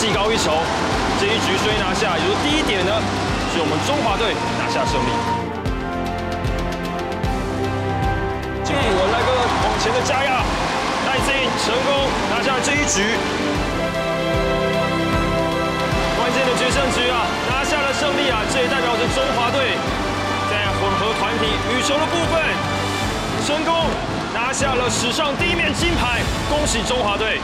技高一筹，这一局虽拿下，也就第一点呢，是我们中华队拿下胜利。进我来个往前的加压，戴森成功拿下了这一局，关键的决胜局啊，拿下了胜利啊，这也代表着中华队在混合团体羽球的部分成功拿下了史上第一面金牌，恭喜中华队！